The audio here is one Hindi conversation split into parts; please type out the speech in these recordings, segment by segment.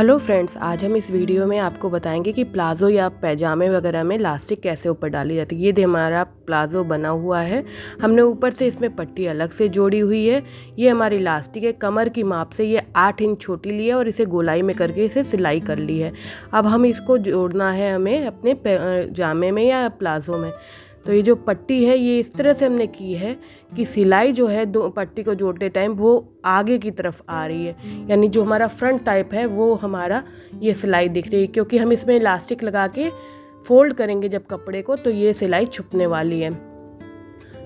हेलो फ्रेंड्स, आज हम इस वीडियो में आपको बताएँगे कि प्लाज़ो या पैजामे वगैरह में लास्टिक कैसे ऊपर डाली जाती है। ये हमारा प्लाज़ो बना हुआ है। हमने ऊपर से इसमें पट्टी अलग से जोड़ी हुई है। ये हमारी लास्टिक है। कमर की माप से ये आठ इंच छोटी ली है और इसे गोलाई में करके इसे सिलाई कर ली है। अब हम इसको जोड़ना है हमें अपने जामे में या प्लाज़ो में। तो ये जो पट्टी है, ये इस तरह से हमने की है कि सिलाई जो है, दो पट्टी को जोड़ते टाइम वो आगे की तरफ़ आ रही है। यानी जो हमारा फ्रंट टाइप है, वो हमारा ये सिलाई दिख रही है, क्योंकि हम इसमें इलास्टिक लगा के फोल्ड करेंगे जब कपड़े को तो ये सिलाई छुपने वाली है।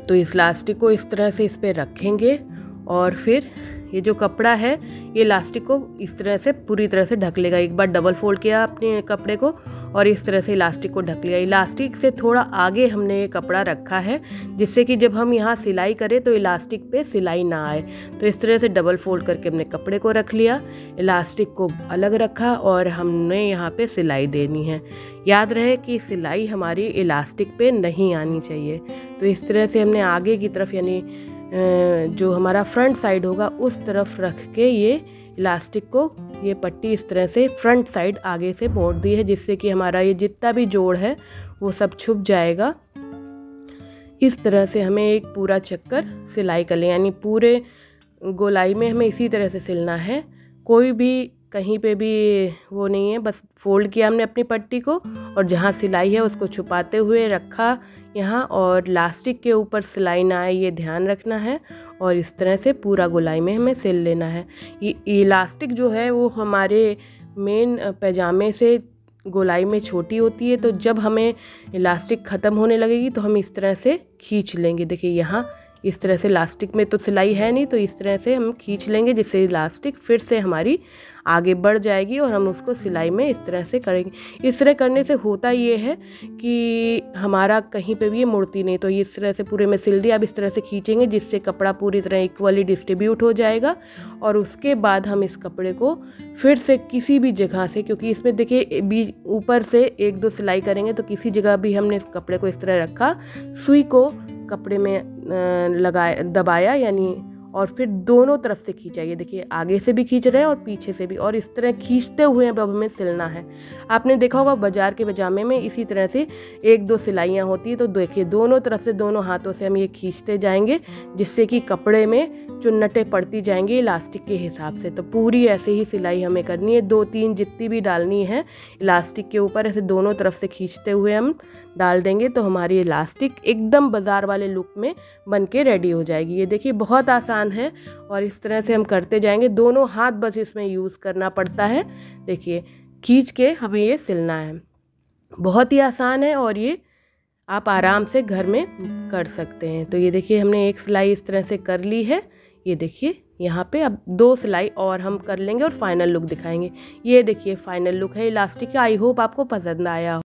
तो इस इलास्टिक को इस तरह से इस पर रखेंगे और फिर ये जो कपड़ा है, ये इलास्टिक को इस तरह से, पूरी तरह से ढक लेगा। एक बार डबल फोल्ड किया अपने कपड़े को और इस तरह से इलास्टिक को ढक लिया। इलास्टिक से थोड़ा आगे हमने ये कपड़ा रखा है, जिससे कि जब हम यहाँ सिलाई करें तो इलास्टिक पे सिलाई ना आए। तो इस तरह से डबल फोल्ड करके हमने कपड़े को रख लिया, इलास्टिक को अलग रखा और हमने यहाँ पे सिलाई देनी है। याद रहे कि सिलाई हमारी इलास्टिक पे नहीं आनी चाहिए। तो इस तरह से हमने आगे की तरफ़ यानी जो हमारा फ्रंट साइड होगा, उस तरफ़ रख के ये इलास्टिक को, ये पट्टी इस तरह से फ्रंट साइड आगे से मोड़ दी है, जिससे कि हमारा ये जितना भी जोड़ है, वो सब छुप जाएगा। इस तरह से हमें एक पूरा चक्कर सिलाई कर लें, यानी पूरे गोलाई में हमें इसी तरह से सिलना है। कोई भी कहीं पे भी वो नहीं है, बस फोल्ड किया हमने अपनी पट्टी को और जहाँ सिलाई है उसको छुपाते हुए रखा यहाँ और लास्टिक के ऊपर सिलाई ना आए, ये ध्यान रखना है और इस तरह से पूरा गोलाई में हमें सिल लेना है। ये इलास्टिक जो है वो हमारे मेन पैजामे से गोलाई में छोटी होती है तो जब हमें इलास्टिक ख़त्म होने लगेगी तो हम इस तरह से खींच लेंगे। देखिए यहाँ इस तरह से लास्टिक में तो सिलाई है नहीं तो इस तरह से हम खींच लेंगे जिससे इलास्टिक फिर से हमारी आगे बढ़ जाएगी और हम उसको सिलाई में इस तरह से करेंगे। इस तरह करने से होता ये है कि हमारा कहीं पे भी ये मुड़ती नहीं तो इस तरह से पूरे में सिल दिया, अब इस तरह से खींचेंगे जिससे कपड़ा पूरी तरह इक्वली डिस्ट्रीब्यूट हो जाएगा और उसके बाद हम इस कपड़े को फिर से किसी भी जगह से, क्योंकि इसमें देखिए बीच ऊपर से एक दो सिलाई करेंगे तो किसी जगह भी हमने इस कपड़े को इस तरह रखा, सुई को कपड़े में लगाया दबाया यानी और फिर दोनों तरफ़ से खींचा ये देखिए, आगे से भी खींच रहे हैं और पीछे से भी और इस तरह खींचते हुए अब हमें सिलना है। आपने देखा होगा बाज़ार के पजामे में इसी तरह से एक दो सिलाइयाँ होती है। तो देखिए, दोनों तरफ़ से, दोनों हाथों से हम ये खींचते जाएँगे, जिससे कि कपड़े में चुन्नटें पड़ती जाएँगी इलास्टिक के हिसाब से। तो पूरी ऐसे ही सिलाई हमें करनी है। दो तीन जितनी भी डालनी है इलास्टिक के ऊपर, ऐसे दोनों तरफ़ से खींचते हुए हम डाल देंगे तो हमारी इलास्टिक एकदम बाज़ार वाले लुक में बन के रेडी हो जाएगी। ये देखिए, बहुत आसान है और इस तरह से हम करते जाएँगे। दोनों हाथ बस इसमें यूज़ करना पड़ता है। देखिए, खींच के हमें ये सिलना है। बहुत ही आसान है और ये आप आराम से घर में कर सकते हैं। तो ये देखिए, हमने एक सिलाई इस तरह से कर ली है। ये देखिए, यहाँ पे अब दो सिलाई और हम कर लेंगे और फाइनल लुक दिखाएँगे। ये देखिए, फाइनल लुक है, इलास्टिक आई होप आपको पसंद आया